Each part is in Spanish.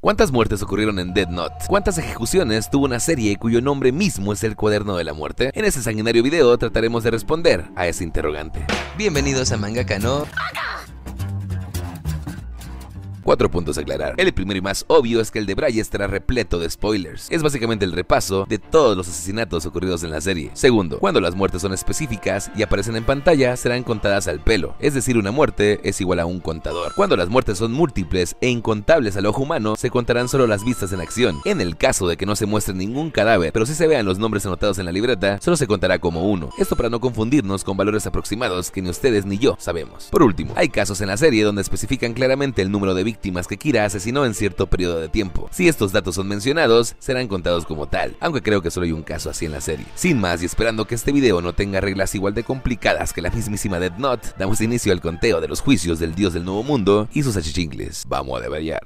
¿Cuántas muertes ocurrieron en Dead Note? ¿Cuántas ejecuciones tuvo una serie cuyo nombre mismo es el cuaderno de la muerte? En este sanguinario video trataremos de responder a ese interrogante. Bienvenidos a Mangaka no Cuatro puntos a aclarar. El primero y más obvio es que el de Bray estará repleto de spoilers. Es básicamente el repaso de todos los asesinatos ocurridos en la serie. Segundo, cuando las muertes son específicas y aparecen en pantalla, serán contadas al pelo. Es decir, una muerte es igual a un contador. Cuando las muertes son múltiples e incontables al ojo humano, se contarán solo las vistas en acción. En el caso de que no se muestre ningún cadáver, pero sí se vean los nombres anotados en la libreta, solo se contará como uno. Esto para no confundirnos con valores aproximados que ni ustedes ni yo sabemos. Por último, hay casos en la serie donde especifican claramente el número de víctimas que Kira asesinó en cierto periodo de tiempo. Si estos datos son mencionados, serán contados como tal, aunque creo que solo hay un caso así en la serie. Sin más y esperando que este video no tenga reglas igual de complicadas que la mismísima Dead Note, damos inicio al conteo de los juicios del dios del nuevo mundo y sus achichingles. Vamos a debrayar.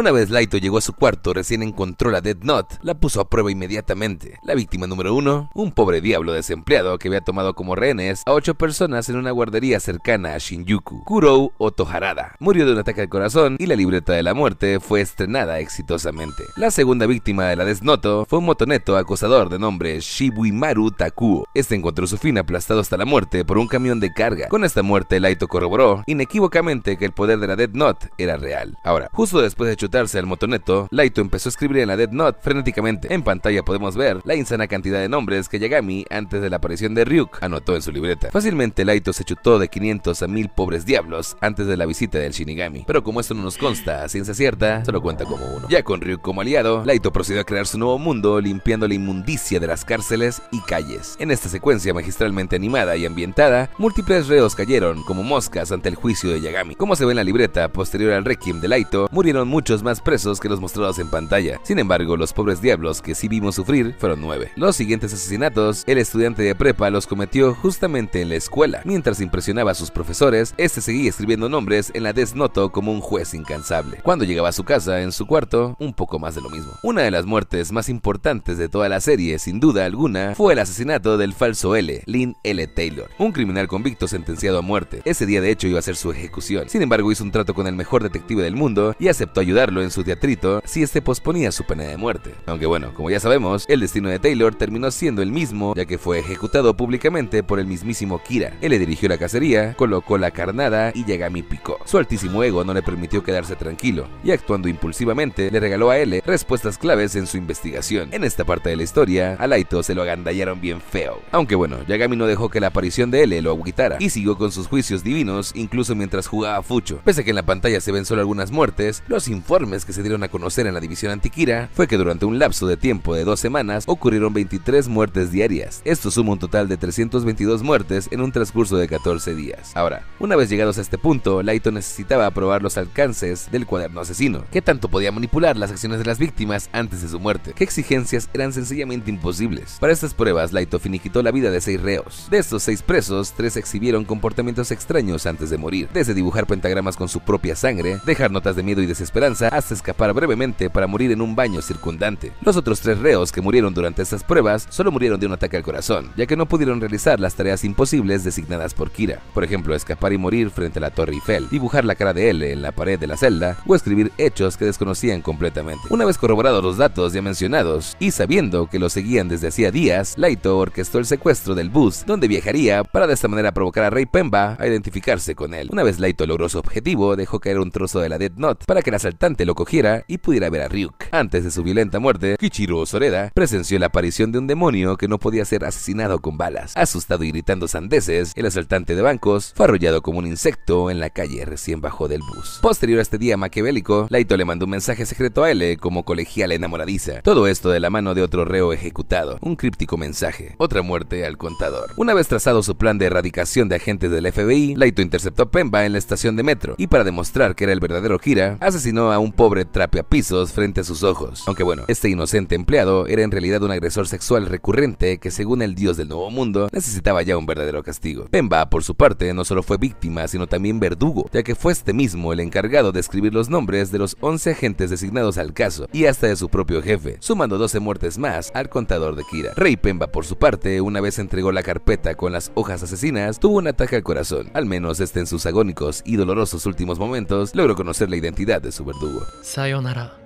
Una vez Laito llegó a su cuarto, recién encontró la Dead Note, la puso a prueba inmediatamente. La víctima número uno, un pobre diablo desempleado que había tomado como rehenes a ocho personas en una guardería cercana a Shinjuku, Kurou Otoharada. Murió de un ataque al corazón y la libreta de la muerte fue estrenada exitosamente. La segunda víctima de la Death Note fue un motoneto acosador de nombre Shibuimaru Takuo. Este encontró su fin aplastado hasta la muerte por un camión de carga. Con esta muerte, Laito corroboró inequívocamente que el poder de la Dead Note era real. Ahora, justo después de al motoneto, Laito empezó a escribir en la Dead Note frenéticamente. En pantalla podemos ver la insana cantidad de nombres que Yagami, antes de la aparición de Ryuk, anotó en su libreta. Fácilmente Laito se chutó de 500 a 1000 pobres diablos antes de la visita del Shinigami, pero como esto no nos consta a ciencia cierta, solo cuenta como uno. Ya con Ryuk como aliado, Laito procedió a crear su nuevo mundo limpiando la inmundicia de las cárceles y calles. En esta secuencia magistralmente animada y ambientada, múltiples reos cayeron como moscas ante el juicio de Yagami. Como se ve en la libreta posterior al Requiem de Laito, murieron muchos más presos que los mostrados en pantalla. Sin embargo, los pobres diablos que sí vimos sufrir fueron nueve. Los siguientes asesinatos, el estudiante de prepa los cometió justamente en la escuela. Mientras impresionaba a sus profesores, este seguía escribiendo nombres en la desnoto como un juez incansable. Cuando llegaba a su casa, en su cuarto, un poco más de lo mismo. Una de las muertes más importantes de toda la serie, sin duda alguna, fue el asesinato del falso L, Lynn L. Taylor, un criminal convicto sentenciado a muerte. Ese día de hecho iba a ser su ejecución. Sin embargo, hizo un trato con el mejor detective del mundo y aceptó en su teatrito si este posponía su pena de muerte. Aunque bueno, como ya sabemos, el destino de Taylor terminó siendo el mismo, ya que fue ejecutado públicamente por el mismísimo Kira. Él le dirigió la cacería, colocó la carnada y Yagami picó. Su altísimo ego no le permitió quedarse tranquilo, y actuando impulsivamente, le regaló a L respuestas claves en su investigación. En esta parte de la historia, a Laito se lo agandallaron bien feo. Aunque bueno, Yagami no dejó que la aparición de L lo agüitara, y siguió con sus juicios divinos incluso mientras jugaba Fucho. Pese a que en la pantalla se ven solo algunas muertes, los que se dieron a conocer en la división Antiquira fue que durante un lapso de tiempo de dos semanas ocurrieron 23 muertes diarias. Esto suma un total de 322 muertes en un transcurso de 14 días. Ahora, una vez llegados a este punto, Laito necesitaba probar los alcances del cuaderno asesino. ¿Qué tanto podía manipular las acciones de las víctimas antes de su muerte? ¿Qué exigencias eran sencillamente imposibles? Para estas pruebas, Laito finiquitó la vida de seis reos. De estos seis presos, tres exhibieron comportamientos extraños antes de morir, desde dibujar pentagramas con su propia sangre, dejar notas de miedo y desesperanza, hasta escapar brevemente para morir en un baño circundante. Los otros tres reos que murieron durante estas pruebas solo murieron de un ataque al corazón, ya que no pudieron realizar las tareas imposibles designadas por Kira. Por ejemplo, escapar y morir frente a la Torre Eiffel, dibujar la cara de L en la pared de la celda o escribir hechos que desconocían completamente. Una vez corroborados los datos ya mencionados y sabiendo que lo seguían desde hacía días, Laito orquestó el secuestro del bus donde viajaría para de esta manera provocar a Rey Pemba a identificarse con él. Una vez Laito logró su objetivo, dejó caer un trozo de la Dead Note para que el asaltante lo cogiera y pudiera ver a Ryuk. Antes de su violenta muerte, Kichiro Soreda presenció la aparición de un demonio que no podía ser asesinado con balas. Asustado y gritando sandeces, el asaltante de bancos fue arrollado como un insecto en la calle recién bajó del bus. Posterior a este día maquiavélico, Laito le mandó un mensaje secreto a L como colegial enamoradiza. Todo esto de la mano de otro reo ejecutado. Un críptico mensaje. Otra muerte al contador. Una vez trazado su plan de erradicación de agentes del FBI, Laito interceptó a Pemba en la estación de metro y para demostrar que era el verdadero Kira, asesinó a un pobre pisos frente a sus ojos. Aunque bueno, este inocente empleado era en realidad un agresor sexual recurrente que según el dios del nuevo mundo necesitaba ya un verdadero castigo. Pemba, por su parte, no solo fue víctima, sino también verdugo, ya que fue este mismo el encargado de escribir los nombres de los 11 agentes designados al caso y hasta de su propio jefe, sumando 12 muertes más al contador de Kira. Rey Pemba, por su parte, una vez entregó la carpeta con las hojas asesinas, tuvo un ataque al corazón. Al menos este en sus agónicos y dolorosos últimos momentos logró conocer la identidad de su verdugo. さよなら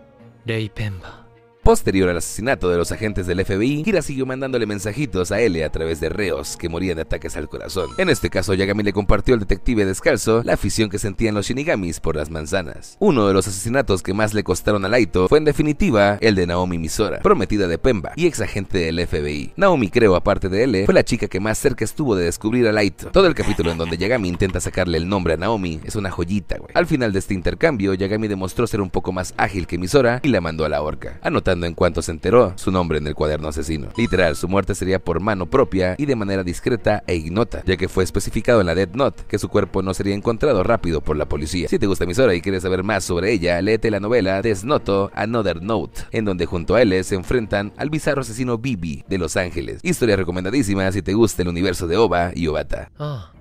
レイ・ペンバー。Posterior al asesinato de los agentes del FBI, Kira siguió mandándole mensajitos a L a través de reos que morían de ataques al corazón. En este caso, Yagami le compartió al detective descalzo la afición que sentían los shinigamis por las manzanas. Uno de los asesinatos que más le costaron a Laito fue en definitiva el de Naomi Misora, prometida de Pemba y ex agente del FBI. Naomi, creo, aparte de L, fue la chica que más cerca estuvo de descubrir a Laito. Todo el capítulo en donde Yagami intenta sacarle el nombre a Naomi es una joyita, güey. Al final de este intercambio, Yagami demostró ser un poco más ágil que Misora y la mandó a la horca, en cuanto se enteró su nombre en el cuaderno asesino. Literal, su muerte sería por mano propia y de manera discreta e ignota, ya que fue especificado en la Dead Note que su cuerpo no sería encontrado rápido por la policía. Si te gusta mi y quieres saber más sobre ella, léete la novela Desnoto Another Note, en donde junto a él se enfrentan al bizarro asesino Bibi de Los Ángeles. Historia recomendadísima si te gusta el universo de Oba y Obata. Ah,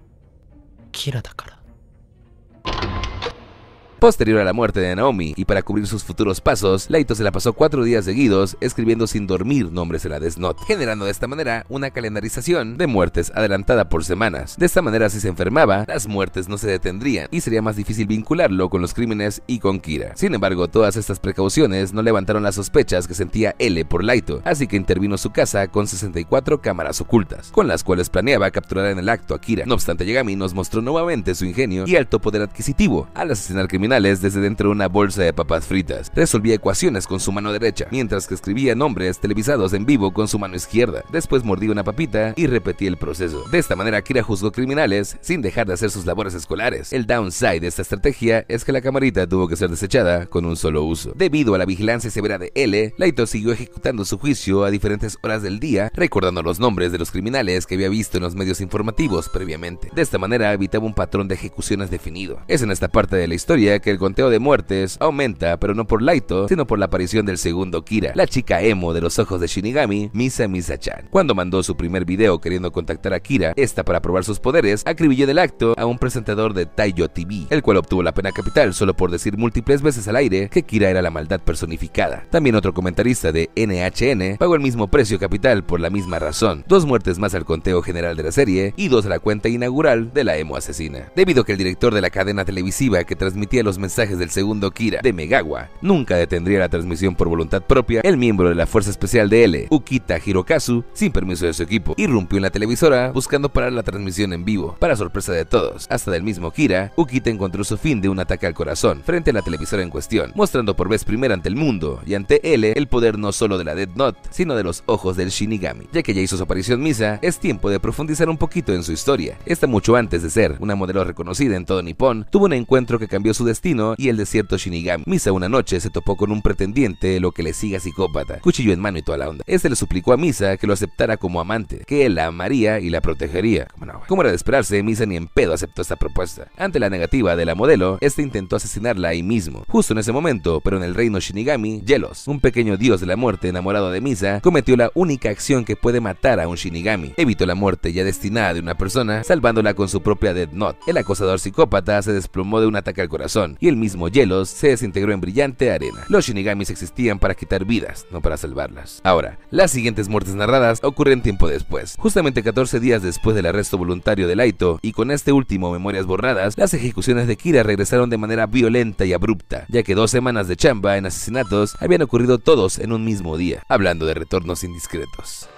Posterior a la muerte de Naomi y para cubrir sus futuros pasos, Laito se la pasó cuatro días seguidos escribiendo sin dormir nombres en la Death generando de esta manera una calendarización de muertes adelantada por semanas. De esta manera, si se enfermaba, las muertes no se detendrían y sería más difícil vincularlo con los crímenes y con Kira. Sin embargo, todas estas precauciones no levantaron las sospechas que sentía L por Laito, así que intervino su casa con 64 cámaras ocultas, con las cuales planeaba capturar en el acto a Kira. No obstante, Yagami nos mostró nuevamente su ingenio y alto poder adquisitivo al asesinar criminales desde dentro de una bolsa de papas fritas. Resolvía ecuaciones con su mano derecha, mientras que escribía nombres televisados en vivo con su mano izquierda. Después mordía una papita y repetía el proceso. De esta manera, Kira juzgó criminales sin dejar de hacer sus labores escolares. El downside de esta estrategia es que la camarita tuvo que ser desechada con un solo uso. Debido a la vigilancia severa de L, Laito siguió ejecutando su juicio a diferentes horas del día, recordando los nombres de los criminales que había visto en los medios informativos previamente. De esta manera evitaba un patrón de ejecuciones definido. Es en esta parte de la historia que el conteo de muertes aumenta, pero no por Laito, sino por la aparición del segundo Kira, la chica emo de los ojos de Shinigami, Misa Misa-chan. Cuando mandó su primer video queriendo contactar a Kira, esta para probar sus poderes, acribilló del acto a un presentador de Taiyo TV, el cual obtuvo la pena capital solo por decir múltiples veces al aire que Kira era la maldad personificada. También otro comentarista de NHN pagó el mismo precio capital por la misma razón, dos muertes más al conteo general de la serie y dos a la cuenta inaugural de la emo asesina. Debido a que el director de la cadena televisiva que transmitía los mensajes del segundo Kira de Megawa. Nunca detendría la transmisión por voluntad propia. El miembro de la Fuerza Especial de L, Ukita Hirokazu, sin permiso de su equipo, irrumpió en la televisora buscando parar la transmisión en vivo. Para sorpresa de todos, hasta del mismo Kira, Ukita encontró su fin de un ataque al corazón frente a la televisora en cuestión, mostrando por vez primera ante el mundo y ante L el poder no solo de la Dead Note, sino de los ojos del Shinigami. Ya que ya hizo su aparición Misa, es tiempo de profundizar un poquito en su historia. Esta mucho antes de ser una modelo reconocida en todo Nippon, tuvo un encuentro que cambió su destino y el desierto Shinigami. Misa una noche se topó con un pretendiente, lo que le siga psicópata, cuchillo en mano y toda la onda. Este le suplicó a Misa que lo aceptara como amante, que él la amaría y la protegería. Como no, como era de esperarse, Misa ni en pedo aceptó esta propuesta. Ante la negativa de la modelo, este intentó asesinarla ahí mismo. Justo en ese momento, pero en el reino Shinigami, Yelos, un pequeño dios de la muerte enamorado de Misa, cometió la única acción que puede matar a un Shinigami. Evitó la muerte ya destinada de una persona, salvándola con su propia Dead Note. El acosador psicópata se desplomó de un ataque al corazón y el mismo Hielos se desintegró en brillante arena. Los Shinigamis existían para quitar vidas, no para salvarlas. Ahora, las siguientes muertes narradas ocurren tiempo después, justamente 14 días después del arresto voluntario de Laito, y con este último memorias borradas, las ejecuciones de Kira regresaron de manera violenta y abrupta, ya que dos semanas de chamba en asesinatos habían ocurrido todos en un mismo día, hablando de retornos indiscretos.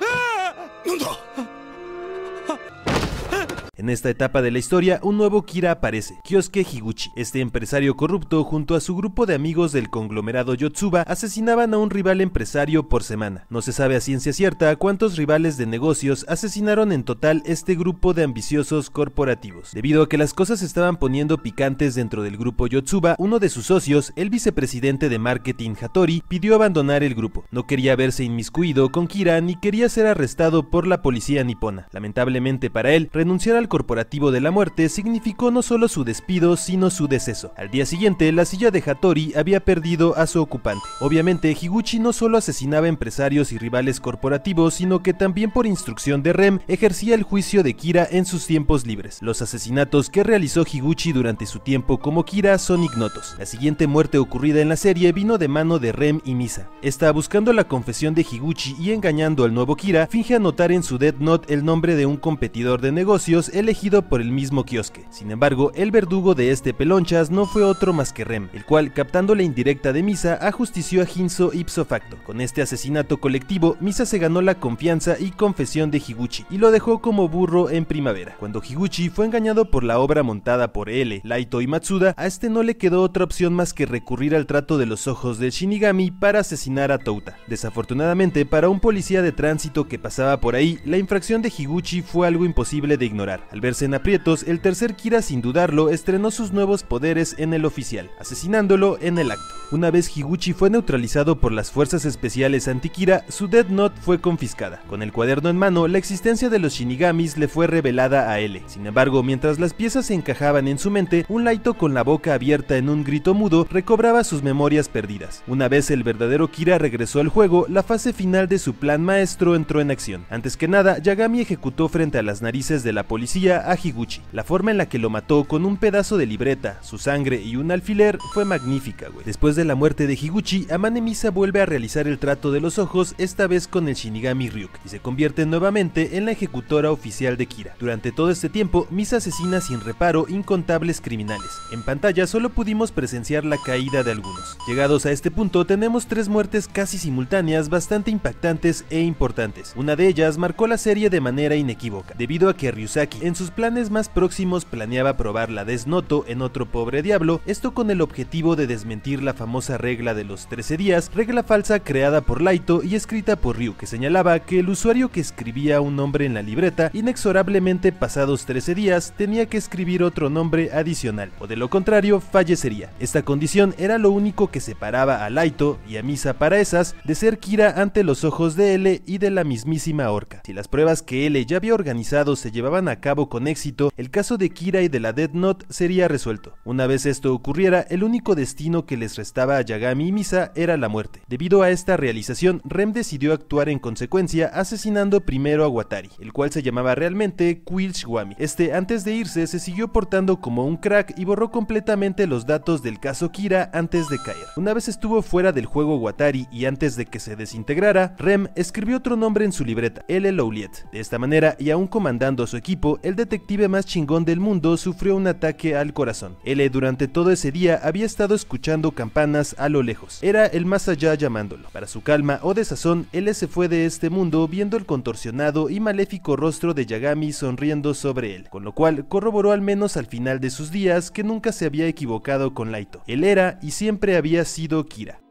En esta etapa de la historia, un nuevo Kira aparece, Kyosuke Higuchi. Este empresario corrupto, junto a su grupo de amigos del conglomerado Yotsuba, asesinaban a un rival empresario por semana. No se sabe a ciencia cierta cuántos rivales de negocios asesinaron en total este grupo de ambiciosos corporativos. Debido a que las cosas estaban poniendo picantes dentro del grupo Yotsuba, uno de sus socios, el vicepresidente de marketing Hattori, pidió abandonar el grupo. No quería verse inmiscuido con Kira ni quería ser arrestado por la policía nipona. Lamentablemente para él, renunciar al corporativo de la muerte significó no solo su despido, sino su deceso. Al día siguiente, la silla de Hattori había perdido a su ocupante. Obviamente, Higuchi no solo asesinaba empresarios y rivales corporativos, sino que también por instrucción de Rem ejercía el juicio de Kira en sus tiempos libres. Los asesinatos que realizó Higuchi durante su tiempo como Kira son ignotos. La siguiente muerte ocurrida en la serie vino de mano de Rem y Misa. Está buscando la confesión de Higuchi y engañando al nuevo Kira, finge anotar en su Death Note el nombre de un competidor de negocios elegido por el mismo Kioske. Sin embargo, el verdugo de este pelonchas no fue otro más que Rem, el cual, captando la indirecta de Misa, ajustició a Hinzo ipso facto. Con este asesinato colectivo, Misa se ganó la confianza y confesión de Higuchi y lo dejó como burro en primavera. Cuando Higuchi fue engañado por la obra montada por L, Laito y Matsuda, a este no le quedó otra opción más que recurrir al trato de los ojos del Shinigami para asesinar a Touta. Desafortunadamente, para un policía de tránsito que pasaba por ahí, la infracción de Higuchi fue algo imposible de ignorar. Al verse en aprietos, el tercer Kira sin dudarlo estrenó sus nuevos poderes en el oficial, asesinándolo en el acto. Una vez Higuchi fue neutralizado por las fuerzas especiales anti-Kira, su Death Note fue confiscada. Con el cuaderno en mano, la existencia de los Shinigamis le fue revelada a L. Sin embargo, mientras las piezas se encajaban en su mente, un Laito con la boca abierta en un grito mudo recobraba sus memorias perdidas. Una vez el verdadero Kira regresó al juego, la fase final de su plan maestro entró en acción. Antes que nada, Yagami ejecutó frente a las narices de la policía a Higuchi. La forma en la que lo mató con un pedazo de libreta, su sangre y un alfiler fue magnífica, güey. Después de la muerte de Higuchi, Amane Misa vuelve a realizar el trato de los ojos, esta vez con el Shinigami Ryuk, y se convierte nuevamente en la ejecutora oficial de Kira. Durante todo este tiempo, Misa asesina sin reparo incontables criminales. En pantalla solo pudimos presenciar la caída de algunos. Llegados a este punto, tenemos tres muertes casi simultáneas bastante impactantes e importantes. Una de ellas marcó la serie de manera inequívoca, debido a que Ryusaki en sus planes más próximos planeaba probar la desnoto en otro pobre diablo, esto con el objetivo de desmentir la famosa regla de los 13 días, regla falsa creada por Laito y escrita por Ryu, que señalaba que el usuario que escribía un nombre en la libreta, inexorablemente pasados 13 días, tenía que escribir otro nombre adicional, o de lo contrario, fallecería. Esta condición era lo único que separaba a Laito y a Misa para esas de ser Kira ante los ojos de L y de la mismísima Orca. Si las pruebas que L ya había organizado se llevaban a cabo con éxito, el caso de Kira y de la Dead Note sería resuelto. Una vez esto ocurriera, el único destino que les restaba a Yagami y Misa era la muerte. Debido a esta realización, Rem decidió actuar en consecuencia, asesinando primero a Watari, el cual se llamaba realmente Quill Shwami. Este, antes de irse, se siguió portando como un crack y borró completamente los datos del caso Kira antes de caer. Una vez estuvo fuera del juego Watari y antes de que se desintegrara, Rem escribió otro nombre en su libreta, L. Lowliet. De esta manera, y aún comandando a su equipo, el detective más chingón del mundo sufrió un ataque al corazón. L durante todo ese día había estado escuchando campanas a lo lejos. Era el más allá llamándolo. Para su calma o desazón, L se fue de este mundo viendo el contorsionado y maléfico rostro de Yagami sonriendo sobre él, con lo cual corroboró al menos al final de sus días que nunca se había equivocado con Laito. Él era y siempre había sido Kira.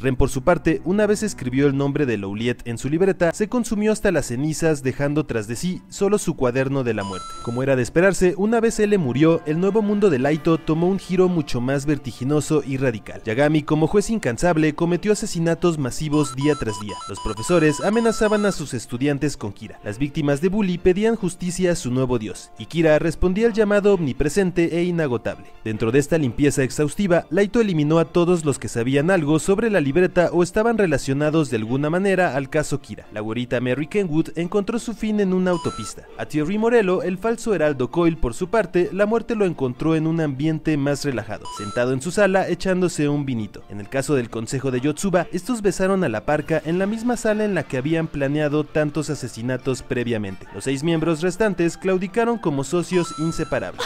Ren por su parte, una vez escribió el nombre de Lowliet en su libreta, se consumió hasta las cenizas dejando tras de sí solo su cuaderno de la muerte. Como era de esperarse, una vez él murió, el nuevo mundo de Laito tomó un giro mucho más vertiginoso y radical. Yagami, como juez incansable, cometió asesinatos masivos día tras día. Los profesores amenazaban a sus estudiantes con Kira. Las víctimas de bully pedían justicia a su nuevo dios, y Kira respondía al llamado omnipresente e inagotable. Dentro de esta limpieza exhaustiva, Laito eliminó a todos los que sabían algo sobre la libreta o estaban relacionados de alguna manera al caso Kira. La güerita Mary Kenwood encontró su fin en una autopista. A Thierry Morello, el falso heraldo Coyle, por su parte, la muerte lo encontró en un ambiente más relajado, sentado en su sala echándose un vinito. En el caso del consejo de Yotsuba, estos besaron a la parca en la misma sala en la que habían planeado tantos asesinatos previamente. Los seis miembros restantes claudicaron como socios inseparables.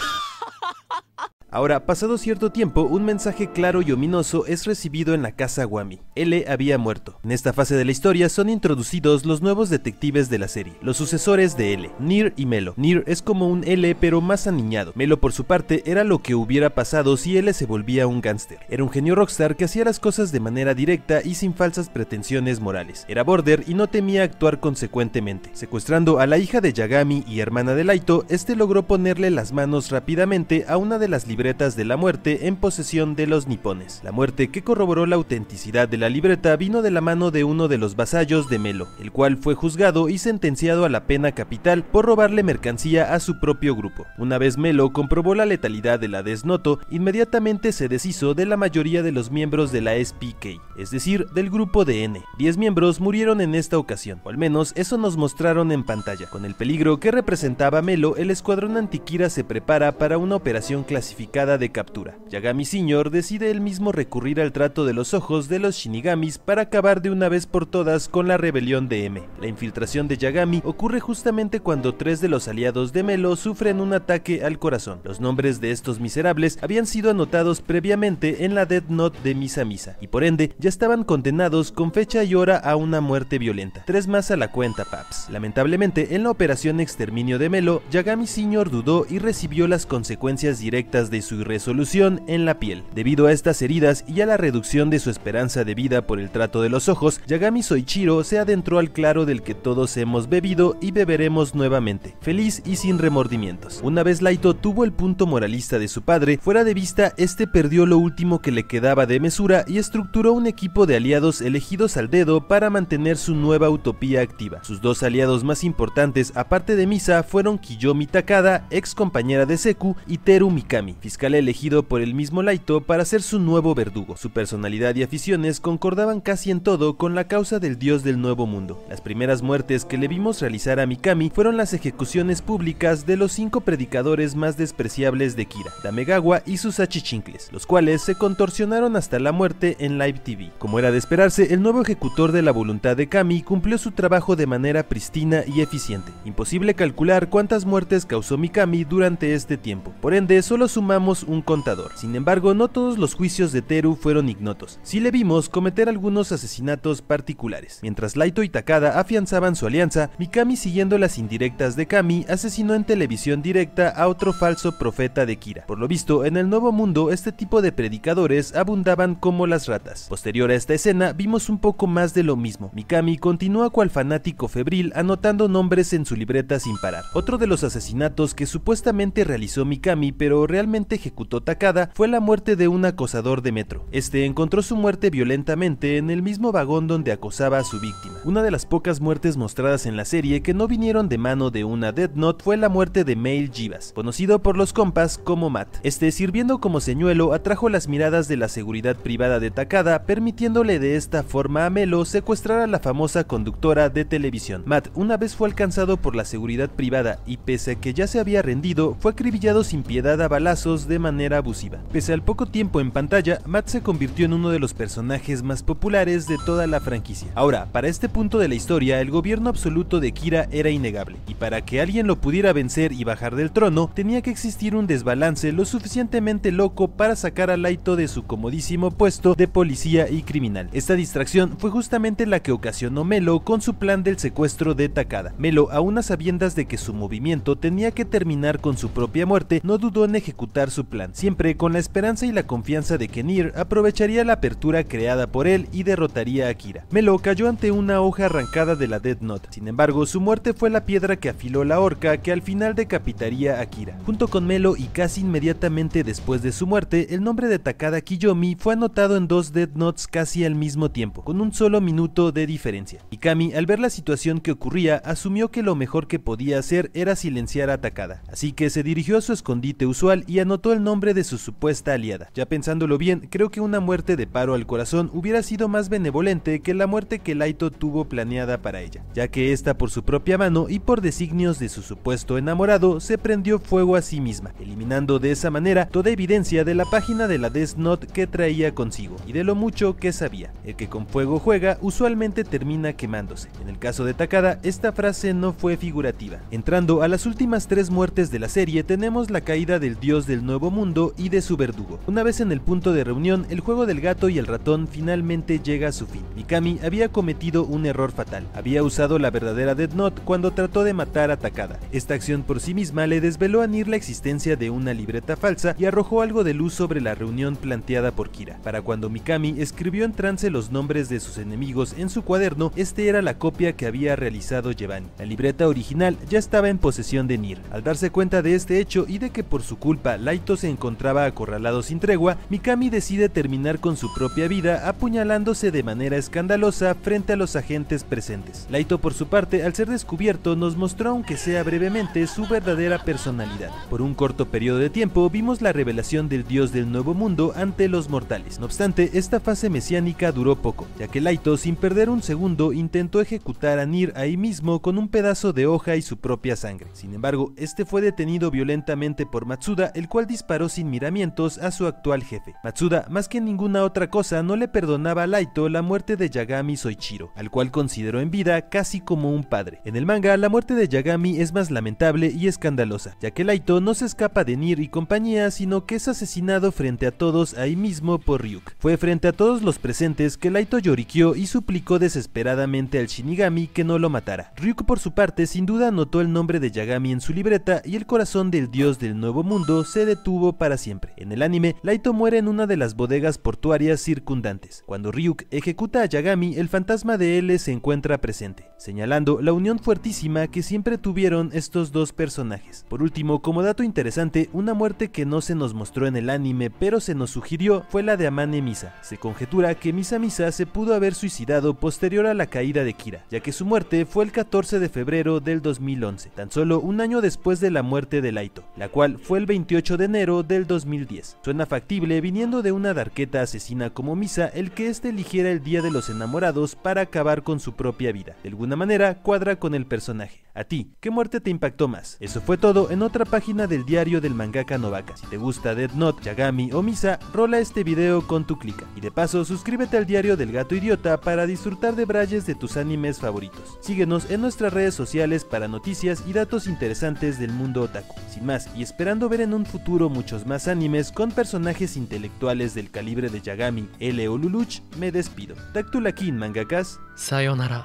Ahora, pasado cierto tiempo, un mensaje claro y ominoso es recibido en la casa Wami. L había muerto. En esta fase de la historia son introducidos los nuevos detectives de la serie, los sucesores de L, Nir y Melo. Nir es como un L pero más aniñado. Melo por su parte era lo que hubiera pasado si L se volvía un gángster. Era un genio rockstar que hacía las cosas de manera directa y sin falsas pretensiones morales. Era border y no temía actuar consecuentemente. Secuestrando a la hija de Yagami y hermana de Laito, este logró ponerle las manos rápidamente a una de las de la muerte en posesión de los nipones. La muerte que corroboró la autenticidad de la libreta vino de la mano de uno de los vasallos de Melo, el cual fue juzgado y sentenciado a la pena capital por robarle mercancía a su propio grupo. Una vez Melo comprobó la letalidad de la Desnoto, inmediatamente se deshizo de la mayoría de los miembros de la SPK, es decir, del grupo de N. Diez miembros murieron en esta ocasión, o al menos eso nos mostraron en pantalla. Con el peligro que representaba Melo, el escuadrón Antikira se prepara para una operación clasificada de captura. Yagami Sr. decide él mismo recurrir al trato de los ojos de los Shinigamis para acabar de una vez por todas con la rebelión de M. La infiltración de Yagami ocurre justamente cuando tres de los aliados de Melo sufren un ataque al corazón. Los nombres de estos miserables habían sido anotados previamente en la Death Note de Misa Misa, y por ende ya estaban condenados con fecha y hora a una muerte violenta. Tres más a la cuenta, Paps. Lamentablemente, en la operación exterminio de Melo, Yagami Sr. dudó y recibió las consecuencias directas de su irresolución en la piel. Debido a estas heridas y a la reducción de su esperanza de vida por el trato de los ojos, Yagami Soichiro se adentró al claro del que todos hemos bebido y beberemos nuevamente, feliz y sin remordimientos. Una vez Laito tuvo el punto moralista de su padre, fuera de vista, este perdió lo último que le quedaba de mesura y estructuró un equipo de aliados elegidos al dedo para mantener su nueva utopía activa. Sus dos aliados más importantes, aparte de Misa, fueron Kiyomi Takada, ex compañera de Seku, y Teru Mikami, fiscal elegido por el mismo Laito para ser su nuevo verdugo. Su personalidad y aficiones concordaban casi en todo con la causa del dios del nuevo mundo. Las primeras muertes que le vimos realizar a Mikami fueron las ejecuciones públicas de los cinco predicadores más despreciables de Kira, Damegawa y sus achichincles, los cuales se contorsionaron hasta la muerte en Live TV. Como era de esperarse, el nuevo ejecutor de la voluntad de Kami cumplió su trabajo de manera pristina y eficiente. Imposible calcular cuántas muertes causó Mikami durante este tiempo, por ende solo un contador. Sin embargo, no todos los juicios de Teru fueron ignotos. Sí le vimos cometer algunos asesinatos particulares. Mientras Laito y Takada afianzaban su alianza, Mikami siguiendo las indirectas de Kami asesinó en televisión directa a otro falso profeta de Kira. Por lo visto, en el Nuevo Mundo este tipo de predicadores abundaban como las ratas. Posterior a esta escena, vimos un poco más de lo mismo. Mikami continúa cual fanático febril anotando nombres en su libreta sin parar. Otro de los asesinatos que supuestamente realizó Mikami pero realmente ejecutó Takada fue la muerte de un acosador de metro. Este encontró su muerte violentamente en el mismo vagón donde acosaba a su víctima. Una de las pocas muertes mostradas en la serie que no vinieron de mano de una Death Note fue la muerte de Mail Jivas, conocido por los compas como Matt. Este sirviendo como señuelo atrajo las miradas de la seguridad privada de Takada, permitiéndole de esta forma a Melo secuestrar a la famosa conductora de televisión. Matt una vez fue alcanzado por la seguridad privada y pese a que ya se había rendido, fue acribillado sin piedad a balazos de manera abusiva. Pese al poco tiempo en pantalla, Matt se convirtió en uno de los personajes más populares de toda la franquicia. Ahora, para este punto de la historia, el gobierno absoluto de Kira era innegable, y para que alguien lo pudiera vencer y bajar del trono, tenía que existir un desbalance lo suficientemente loco para sacar a Laito de su comodísimo puesto de policía y criminal. Esta distracción fue justamente la que ocasionó Melo con su plan del secuestro de Takada. Melo, aún a sabiendas de que su movimiento tenía que terminar con su propia muerte, no dudó en ejecutar su plan, siempre con la esperanza y la confianza de que Nier aprovecharía la apertura creada por él y derrotaría a Kira. Melo cayó ante una hoja arrancada de la Death Note, sin embargo su muerte fue la piedra que afiló la horca que al final decapitaría a Kira. Junto con Melo y casi inmediatamente después de su muerte, el nombre de Takada Kiyomi fue anotado en dos Death Notes casi al mismo tiempo, con un solo minuto de diferencia. Ikami, al ver la situación que ocurría, asumió que lo mejor que podía hacer era silenciar a Takada, así que se dirigió a su escondite usual y anotó el nombre de su supuesta aliada. Ya pensándolo bien, creo que una muerte de paro al corazón hubiera sido más benevolente que la muerte que Laito tuvo planeada para ella, ya que esta por su propia mano y por designios de su supuesto enamorado se prendió fuego a sí misma, eliminando de esa manera toda evidencia de la página de la Death Note que traía consigo y de lo mucho que sabía. El que con fuego juega usualmente termina quemándose. En el caso de Takada, esta frase no fue figurativa. Entrando a las últimas tres muertes de la serie, tenemos la caída del dios del nuevo mundo y de su verdugo. Una vez en el punto de reunión, el juego del gato y el ratón finalmente llega a su fin. Mikami había cometido un error fatal. Había usado la verdadera Death Note cuando trató de matar a Takada. Esta acción por sí misma le desveló a Nir la existencia de una libreta falsa y arrojó algo de luz sobre la reunión planteada por Kira. Para cuando Mikami escribió en trance los nombres de sus enemigos en su cuaderno, este era la copia que había realizado Giovanni. La libreta original ya estaba en posesión de Nir. Al darse cuenta de este hecho y de que por su culpa Se encontraba acorralado sin tregua, Mikami decide terminar con su propia vida apuñalándose de manera escandalosa frente a los agentes presentes. Laito por su parte, al ser descubierto, nos mostró aunque sea brevemente su verdadera personalidad. Por un corto periodo de tiempo vimos la revelación del dios del nuevo mundo ante los mortales. No obstante, esta fase mesiánica duró poco, ya que Laito sin perder un segundo intentó ejecutar a Nir ahí mismo con un pedazo de hoja y su propia sangre. Sin embargo, este fue detenido violentamente por Matsuda, el cual disparó sin miramientos a su actual jefe. Matsuda, más que ninguna otra cosa, no le perdonaba a Laito la muerte de Yagami Soichiro, al cual consideró en vida casi como un padre. En el manga, la muerte de Yagami es más lamentable y escandalosa, ya que Laito no se escapa de Nir y compañía, sino que es asesinado frente a todos ahí mismo por Ryuk. Fue frente a todos los presentes que Laito lloriqueó y suplicó desesperadamente al Shinigami que no lo matara. Ryuk por su parte sin duda anotó el nombre de Yagami en su libreta y el corazón del dios del nuevo mundo se detuvo para siempre. En el anime, Laito muere en una de las bodegas portuarias circundantes. Cuando Ryuk ejecuta a Yagami, el fantasma de L se encuentra presente, señalando la unión fuertísima que siempre tuvieron estos dos personajes. Por último, como dato interesante, una muerte que no se nos mostró en el anime pero se nos sugirió fue la de Amane Misa. Se conjetura que Misa Misa se pudo haber suicidado posterior a la caída de Kira, ya que su muerte fue el 14 de febrero del 2011, tan solo un año después de la muerte de Laito, la cual fue el 28 de enero del 2010. Suena factible viniendo de una darqueta asesina como Misa el que éste eligiera el Día de los Enamorados para acabar con su propia vida. De alguna manera cuadra con el personaje. A ti, ¿qué muerte te impactó más? Eso fue todo en otra página del diario del mangaka Novaka. Si te gusta Death Note, Yagami o Misa, rola este video con tu clica. Y de paso, suscríbete al diario del gato idiota para disfrutar de brayes de tus animes favoritos. Síguenos en nuestras redes sociales para noticias y datos interesantes del mundo otaku. Sin más, y esperando ver en un futuro futuro muchos más animes con personajes intelectuales del calibre de Yagami L. Luluch, me despido. Tactulaki mangakas. Sayonara.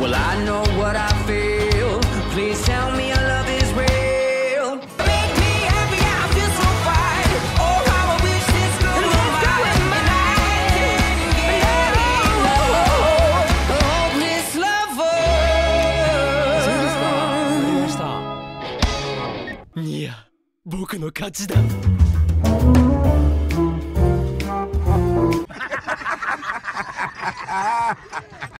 Well, I know what I feel. Please tell me your love is real. Make me happy, I feel so fine. Oh, how I wish this could go mine. And I can get a hopeless lover. いや僕の勝ちだ ha ha ha ha